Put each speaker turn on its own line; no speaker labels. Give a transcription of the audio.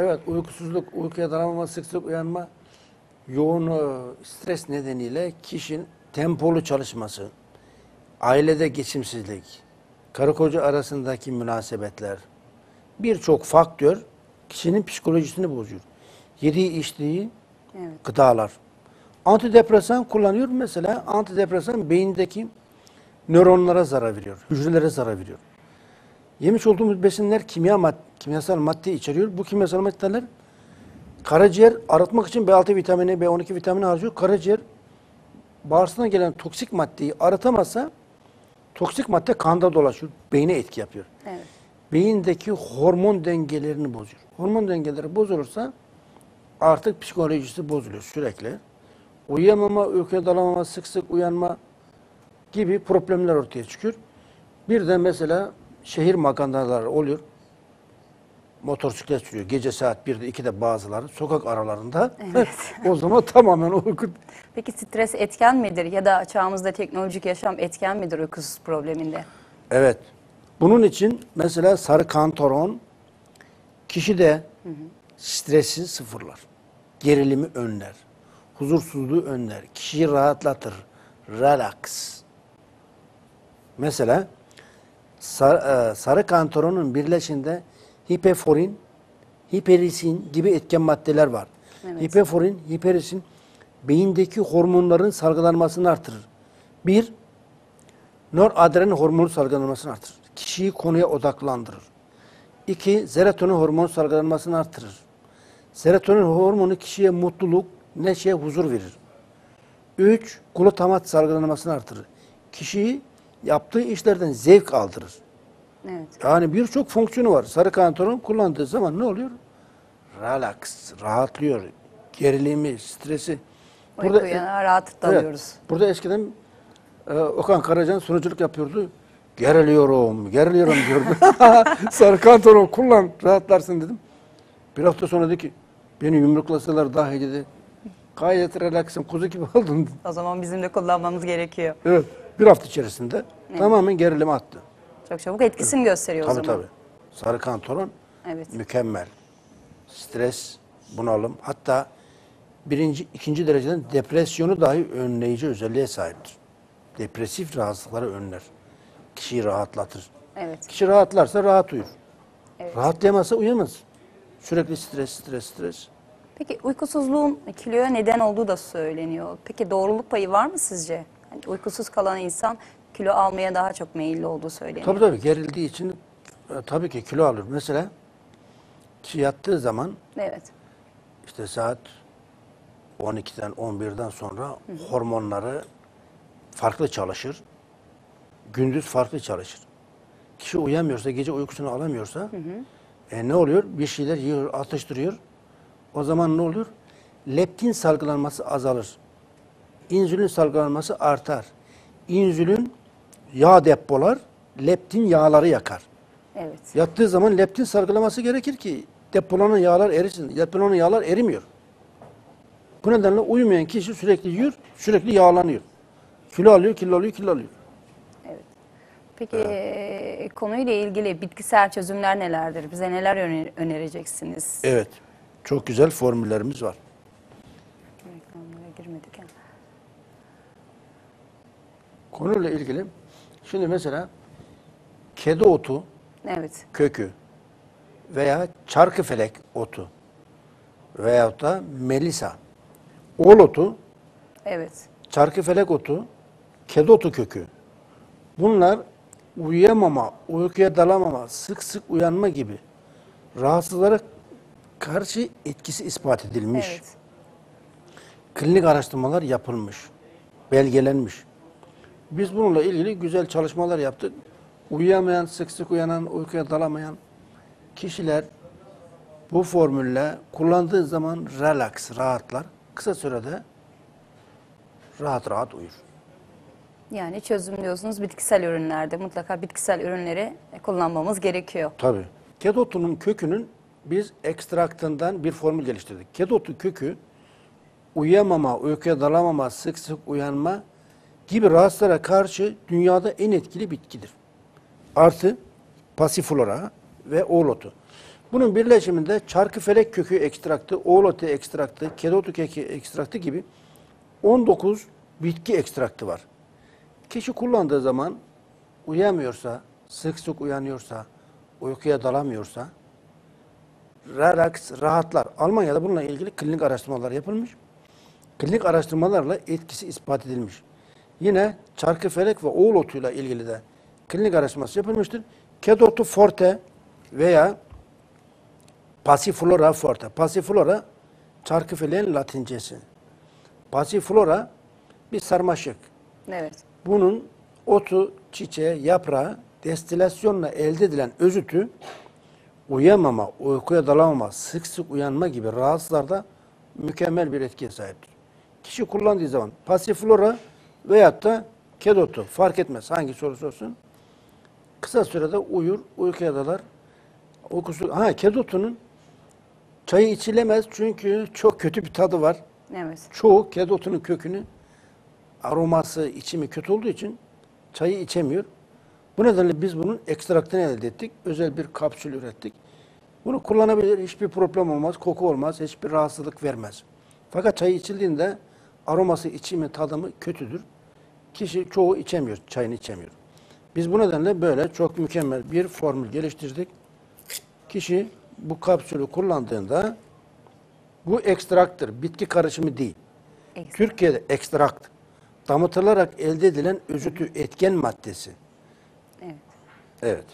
Evet, uykusuzluk, uykuya dalamama, sık sık uyanma, yoğun e, stres nedeniyle kişinin tempolu çalışması, ailede geçimsizlik, karı koca arasındaki münasebetler, birçok faktör kişinin psikolojisini bozuyor. Yediği içtiği
Evet.
gıdalar. Antidepresan kullanıyor mesela. Antidepresan beyindeki nöronlara zarar veriyor, hücrelere zarar veriyor. Yemiş olduğumuz besinler kimya mad kimyasal madde içeriyor. Bu kimyasal maddeler karaciğer arıtmak için B6 vitamini, B12 vitamini harcıyor. Karaciğer bağırsağına gelen toksik maddeyi arıtamazsa toksik madde kanda dolaşıyor. Beyne etki yapıyor.
Evet.
Beyindeki hormon dengelerini bozuyor. Hormon dengeleri bozulursa artık psikolojisi bozuluyor sürekli. Uyuyamama, uykuya dalamama, sık sık uyanma gibi problemler ortaya çıkıyor. Bir de mesela şehir magandaları oluyor. Motosiklet sürüyor. Gece saat 1'de 2'de bazıları sokak aralarında.
Evet.
o zaman tamamen uyku.
Peki stres etken midir ya da çağımızda teknolojik yaşam etken midir uykusuz probleminde?
Evet. Bunun için mesela sarı kantaron kişide stresi sıfırlar. Gerilimi önler. Huzursuzluğu önler. Kişiyi rahatlatır. Relax. Mesela sar- e, sarı kantaronun birleşinde hipeforin, hiperisin gibi etken maddeler var.
Evet.
Hipeforin, hiperisin beyindeki hormonların salgılanmasını artırır. Bir, noradrenalin hormonu salgılanmasını artırır. Kişiyi konuya odaklandırır. İki, serotonin hormonu salgılanmasını artırır. Serotonin hormonu kişiye mutluluk, neşe, huzur verir. Üç, glutamat salgılanmasını artırır. Kişiyi yaptığı işlerden zevk aldırır.
Evet.
Yani birçok fonksiyonu var. Sarı kantaron kullandığı zaman ne oluyor? Relax, rahatlıyor. Gerilimi, stresi.
Uykuya rahat dalıyoruz.
Evet, burada eskiden e, Okan Karacan sunuculuk yapıyordu. Geriliyorum, geriliyorum diyordu. Sarı kantaron kullan, rahatlarsın dedim. Bir hafta sonra dedi ki, beni yumruklasalar dahi dedi. Gayet relaxım, kuzu gibi oldum. dedi.
O zaman bizim de kullanmamız gerekiyor.
Evet, bir hafta içerisinde tamamen gerilimi attı.
Çok çabuk etkisini gösteriyor o
Tabii
zaman.
tabii. Sarı kantaron
Evet.
mükemmel. Stres, bunalım, hatta birinci, ikinci dereceden depresyonu dahi önleyici özelliğe sahiptir. Depresif rahatsızlıkları önler. Kişiyi rahatlatır.
Evet.
Kişi rahatlarsa rahat uyur.
Evet.
Rahatlayamazsa uyamaz. Sürekli stres, stres, stres.
Peki uykusuzluğun kiloya neden olduğu da söyleniyor. Peki doğruluk payı var mı sizce? Hani uykusuz kalan insan kilo almaya daha çok meyilli olduğu söyleniyor.
Tabii tabii gerildiği için e, tabii ki kilo alır. Mesela kişi yattığı zaman
Evet.
İşte saat 12'den 11'den sonra hormonları farklı çalışır. Gündüz farklı çalışır. Kişi uyamıyorsa, gece uykusunu alamıyorsa e, ne oluyor? Bir şeyler yiyor, atıştırıyor. O zaman ne olur? Leptin salgılanması azalır. İnsülin salgılanması artar. İnsülin yağ depolar, leptin yağları yakar.
Evet.
Yattığı zaman leptin salgılaması gerekir ki depolanan yağlar erisin. Depolanan yağlar erimiyor. Bu nedenle uyumayan kişi sürekli yiyor, sürekli yağlanıyor. Kilo alıyor, kilo alıyor, kilo alıyor.
Peki e, konuyla ilgili bitkisel çözümler nelerdir? Bize neler öner- önereceksiniz?
Evet. Çok güzel formüllerimiz var.
Reklamlara girmedik ya.
Konuyla ilgili şimdi mesela kedi otu
Evet.
kökü veya çarkıfelek otu veyahut da melisa, oğul otu,
Evet.
çarkıfelek otu, kedi otu kökü. Bunlar uyuyamama, uykuya dalamama, sık sık uyanma gibi rahatsızlara karşı etkisi ispat edilmiş.
Evet.
Klinik araştırmalar yapılmış, belgelenmiş. Biz bununla ilgili güzel çalışmalar yaptık. Uyuyamayan, sık sık uyanan, uykuya dalamayan kişiler bu formülle kullandığı zaman relax, rahatlar. Kısa sürede rahat rahat uyur.
Yani çözüm diyorsunuz bitkisel ürünlerde mutlaka bitkisel ürünleri kullanmamız gerekiyor.
Tabii. Kedotunun kökünün biz ekstraktından bir formül geliştirdik. Kedotu kökü uyuyamama, uykuya dalamama, sık sık uyanma gibi rahatsızlara karşı dünyada en etkili bitkidir. Artı pasiflora ve oğlotu. Bunun birleşiminde çarkıfelek kökü ekstraktı, oğlotu ekstraktı, kedotu keki ekstraktı gibi 19 bitki ekstraktı var. Kişi kullandığı zaman uyuyamıyorsa, sık sık uyanıyorsa, uykuya dalamıyorsa, relax, rahatlar. Almanya'da bununla ilgili klinik araştırmalar yapılmış. Klinik araştırmalarla etkisi ispat edilmiş. Yine çarkıfelek ve oğul otuyla ilgili de klinik araştırması yapılmıştır. Kedotu forte veya Passiflora forte. Passiflora çarkıfeleğin latincesi. Passiflora bir sarmaşık.
Evet.
Bunun otu, çiçeği, yaprağı destilasyonla elde edilen özütü uyuyamama, uykuya dalamama, sık sık uyanma gibi rahatsızlarda mükemmel bir etkiye sahiptir. Kişi kullandığı zaman pasiflora veyahut da kedotu fark etmez hangi sorusu olsun. Kısa sürede uyur, uykuya dalar. Uykusu, ha kedotunun çayı içilemez çünkü çok kötü bir tadı var.
Evet.
Çoğu kedotunun kökünü aroması, içimi kötü olduğu için çayı içemiyor. Bu nedenle biz bunun ekstraktını elde ettik. Özel bir kapsül ürettik. Bunu kullanabilir, hiçbir problem olmaz, koku olmaz, hiçbir rahatsızlık vermez. Fakat çayı içildiğinde aroması, içimi, tadımı kötüdür. Kişi çoğu içemiyor, çayını içemiyor. Biz bu nedenle böyle çok mükemmel bir formül geliştirdik. Kişi bu kapsülü kullandığında bu ekstraktır, bitki karışımı değil.
Ekstra.
Türkiye'de ekstrakt damıtılarak elde edilen özütü etken maddesi.
Evet.
Evet.